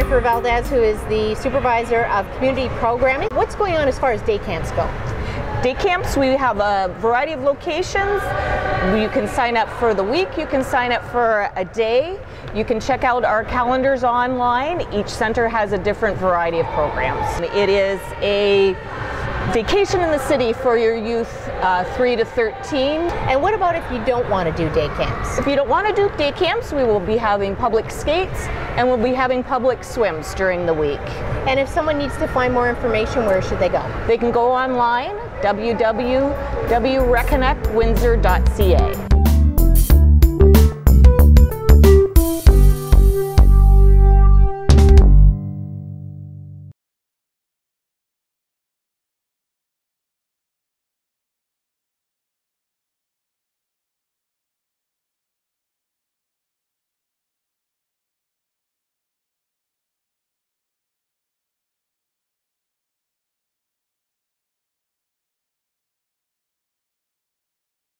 Valdez, who is the supervisor of community programming. What's going on as far as day camps go? Day camps, we have a variety of locations. You can sign up for the week, you can sign up for a day. You can check out our calendars online. Each center has a different variety of programs. It is a vacation in the city for your youth uh, 3 to 13. And what about if you don't want to do day camps? If you don't want to do day camps, we will be having public skates and we'll be having public swims during the week. And if someone needs to find more information, where should they go? They can go online, www.reconnectwindsor.ca.